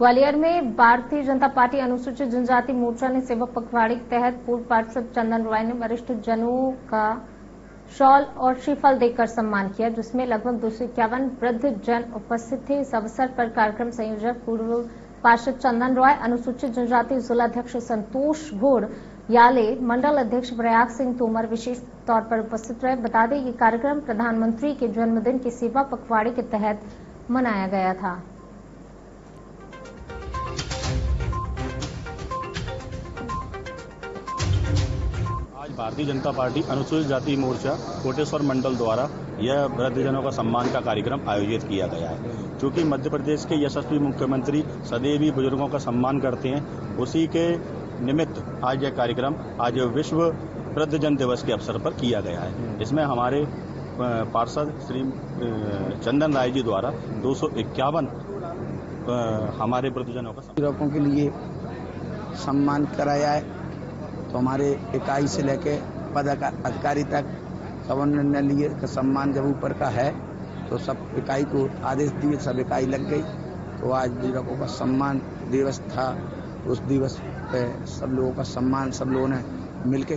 ग्वालियर में भारतीय जनता पार्टी अनुसूचित जनजाति मोर्चा ने सेवा पखवाड़े के तहत पूर्व पार्षद चंदन रॉय ने वरिष्ठ जनों का शॉल और श्रीफल देकर सम्मान किया, जिसमें लगभग दो सौ इक्यावन वृद्ध जन उपस्थित थे। इस अवसर पर कार्यक्रम संयोजक पूर्व पार्षद चंदन रॉय, अनुसूचित जनजाति जिलाध्यक्ष संतोष घोड़ याले मंडल अध्यक्ष प्रयाग सिंह तोमर विशेष तौर पर उपस्थित रहे। बता दें, ये कार्यक्रम प्रधानमंत्री के जन्मदिन के सेवा पखवाड़े के तहत मनाया गया था। भारतीय जनता पार्टी अनुसूचित जाति मोर्चा, कोटेश्वर मंडल द्वारा यह वृद्धजनों का सम्मान का कार्यक्रम आयोजित किया गया है। क्योंकि मध्य प्रदेश के यशस्वी मुख्यमंत्री सदैव ही बुज़ुर्गों का सम्मान करते हैं, उसी के निमित्त आज यह कार्यक्रम, आज विश्व वृद्धजन दिवस के अवसर पर किया गया है। इसमें हमारे पार्षद श्री चंदन राय जी द्वारा दो सौ इक्यावन हमारे वृद्धजनों का के लिए सम्मान कराया है। तो हमारे इकाई से लेके पद अधिकारी तक समन्वय लिए का सम्मान जब ऊपर का है तो सब इकाई को आदेश दिए, सब इकाई लग गई। तो आज बुज़ुर्गों का सम्मान दिवस था। उस दिवस पे सब लोगों का सम्मान सब लोगों ने मिलकर